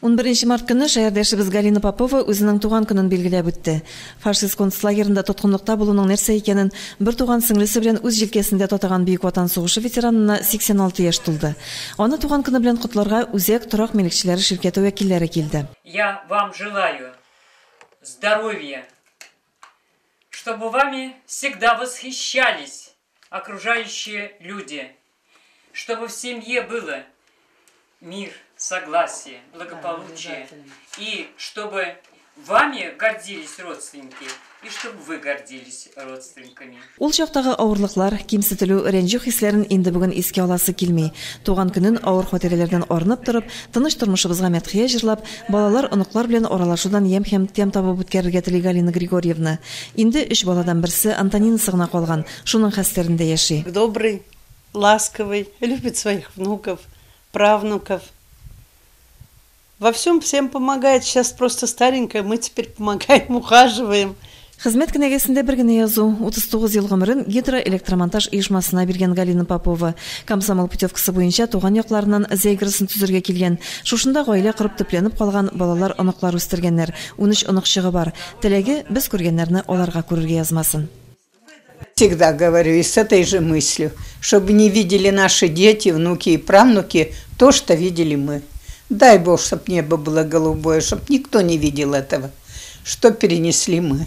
11 март көне шаярдашыбыз Галина Попова өзінің туған күнін белгіләп өтті. Фашист концлагерында тоткынлыкта булуның нәрсә икәнен бер туган сіңлесе белән үз җилкәсендә татаган Бөек Ватан сугышы ветеранына 86 яшь тулды. Аны туган көне белән котларга үзәк торак милекчеләре ширкәте вәкилләре килде. Я вам желаю здоровья, чтобы вами всегда восхищались окружающие люди, чтобы в семье было мир, согласие, благополучие. И чтобы вами гордились родственники, и чтобы вы гордились родственниками. Ул чактагы авырлыклар, кимсетелү, рәнҗү хисләрен инде бүген искә аласы килми. Туган көнен авыр хатирәләрдән арынып торып, тыныч тормышыбызга мәдхия җырлап, балалар, оныклар белән аралашудан ям һәм тем табып үткәрергә тели Галина Григорьевна. Инде өч баладан берсе Антонина сыгына калган, шуның хәстәрендә яши. Добрый, ласковый, любит своих внуков, правнуков. Во всем всем помогает. Сейчас просто старенькая, мы теперь помогаем, ухаживаем. Хезмәт кенәгәсендә бер генә язу 39 ел гомерен гидроэлектромонтаж оешмасына биргән Галина Попова. Комсомол путевкасы буенча туган якларыннан зәйгырсын төзергә килгән. Шушында гаилә корып төпләнеп калган балалар, оныклар үстергәннәр. 13 оныкчыгы бар. Теләге без күргәннәрне аларга күрергә язмасын. Всегда говорю и с этой же мыслью, чтобы не видели наши дети, внуки и правнуки то, что видели мы. Дай Бог, чтобы небо было голубое, чтобы никто не видел этого, что перенесли мы.